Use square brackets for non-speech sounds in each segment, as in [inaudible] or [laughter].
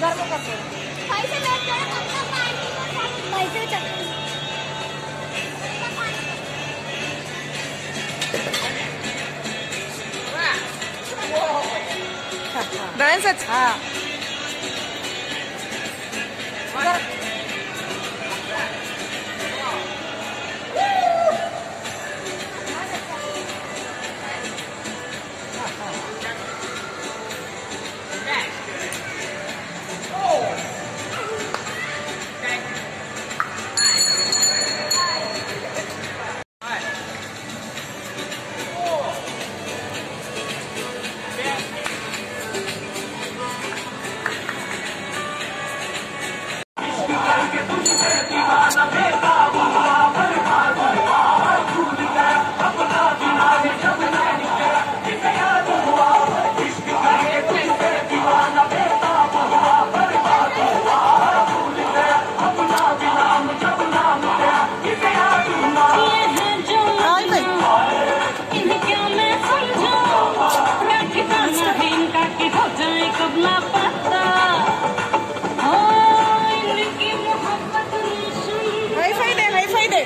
daar lopen. Hij het zijn. Het.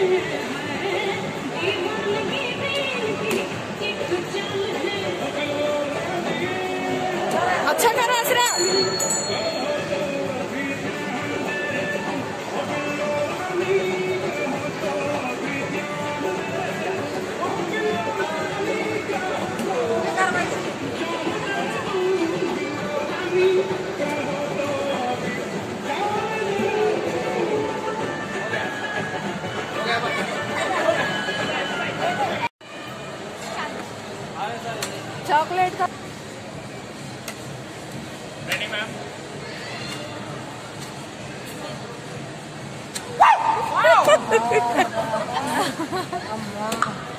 Amen.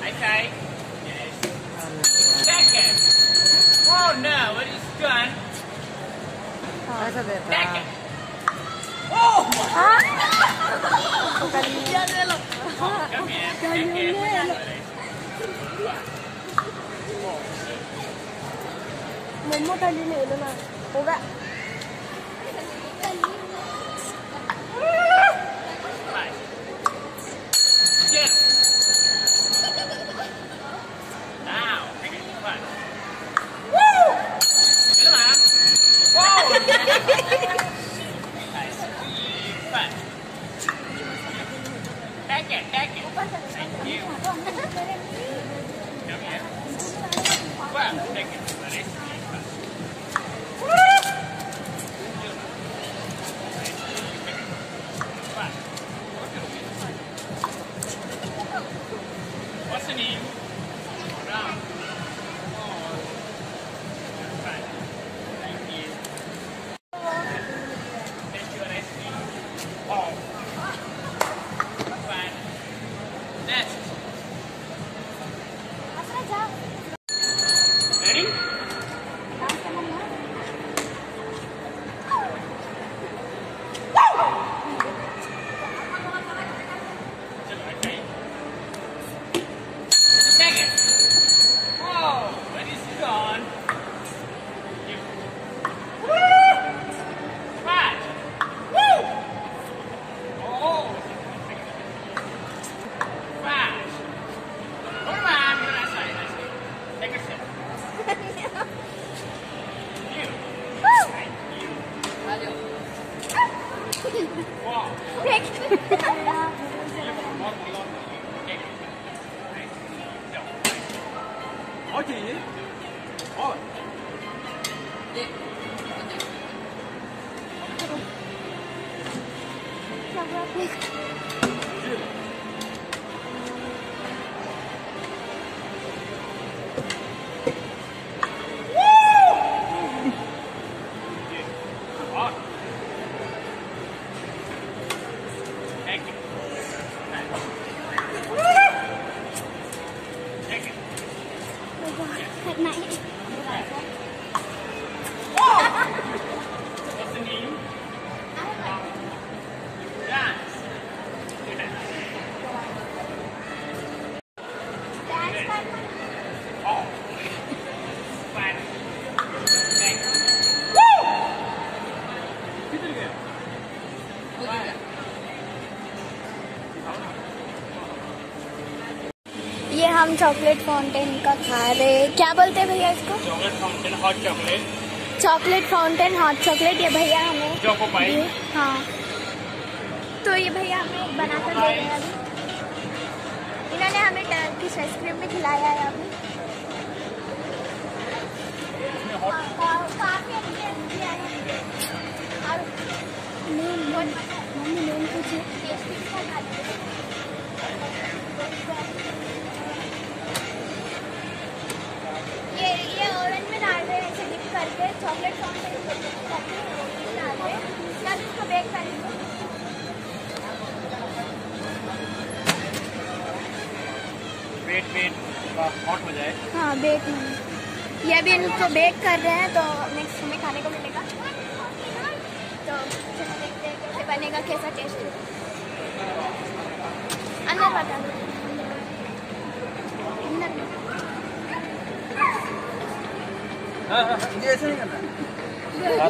okay. Second. Oh no, it is done. Second. Oh! Cañonero. Oh, come here. Cañonero. Mình mua cañonero mà. Cố gắng. Yes. [laughs] 好，停。好。停。chocolate fountain का खा रहे क्या बोलते हैं भैया इसको? Chocolate fountain hot chocolate. Chocolate fountain hot chocolate ये भैया हमें चोको पाई हाँ। तो ये भैया हमें बनाकर दे रहे हैं अभी। इन्होंने हमें टर्किश आइसक्रीम भी खिलाया है अभी हाँ, का- काफ़ी अच्छे अच्छे हैं। और नून नून मम्मी नून पूछिए टेस्टी सा खा लीजिए। ये ये ओवन में डाल रहे हैं ऐसे डिप करके चॉकलेट डाल रहे हैं इसको वेट वेट हॉट हो जाए। हाँ बेक ये अभी इनको बेक कर रहे हैं तो नेक्स्ट हमें खाने को मिलेगा। तो चलो देखते हैं कैसे बनेगा कैसा टेस्ट अंदर बता अंदर ये ऐसे नहीं करना [laughs] हाथ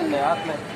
में हाथ में।